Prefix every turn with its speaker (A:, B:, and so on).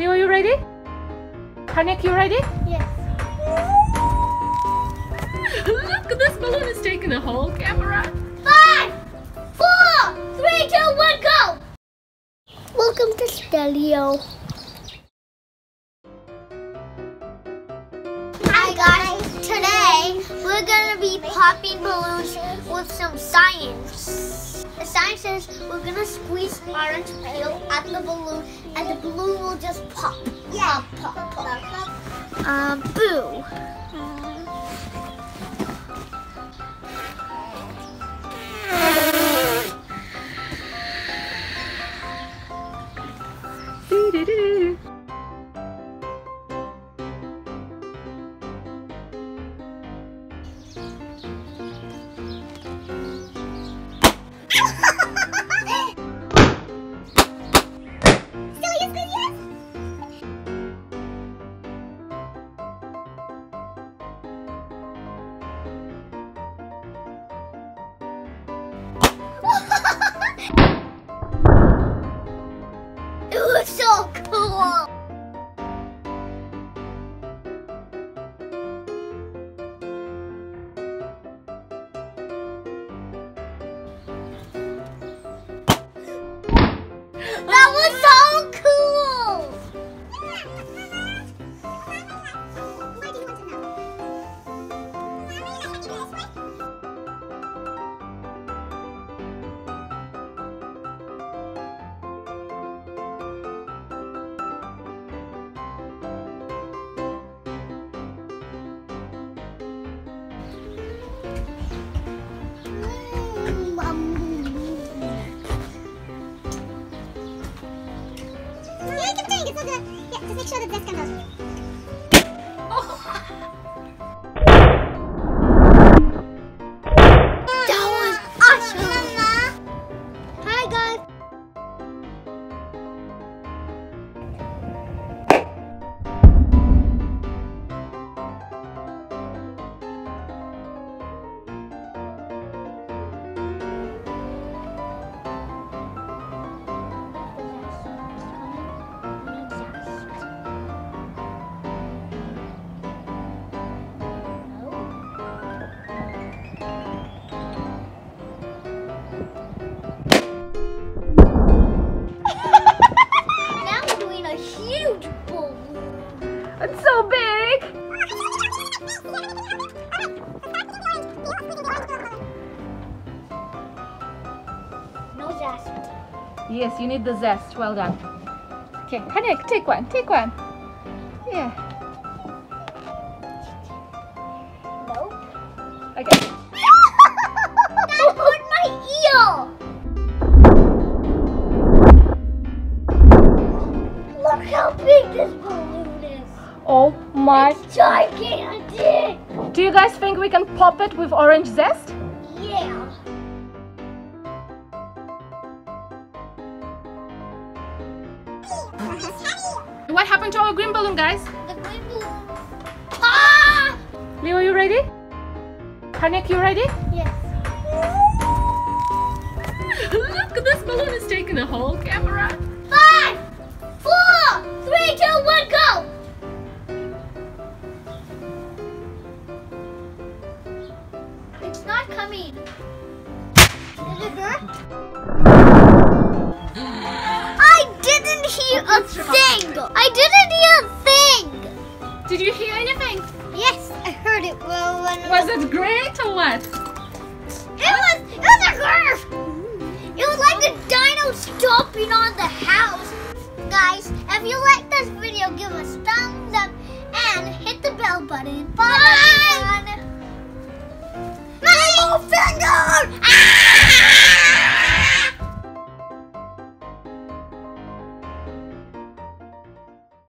A: Leo, you ready? Harnek, you ready?
B: Yes.
A: Look, this balloon is taking the whole camera.
B: Five, four, three, two, one, go! Welcome to Steleo. Hi guys, today we're gonna be popping balloons with some science. The science says we're gonna squeeze orange peel at the balloon and the balloon will just pop. Pop, pop, pop. Um, boo. It
C: Yeah, keep doing it. So the, yeah, just make sure that this comes out.
A: Yes, you need the zest. Well done. Okay, Harnek, take one. Take one. Yeah.
B: Nope.
A: Okay.
B: that hurt my ear. Look how big this balloon is.
A: Oh my.
B: It's gigantic.
A: Do you guys think we can pop it with orange zest?
B: Yeah.
A: What happened to our green balloon, guys?
B: The green balloon. Ah!
A: Leo, you ready? Harnek, you ready?
B: Yes.
A: Look, this balloon is taking the whole camera.
B: Five, four, three, two, one, go! It's not coming. Did it hurt? I didn't hear a thing. I didn't hear a thing.
A: Did you hear anything?
B: Yes, I heard it. Well, when
A: Was it great or what?
B: It was it was a curve. It was like a dino stomping on the house. Guys, if you like this video, give us thumbs up and hit the bell button. Bye. Bye. Bye.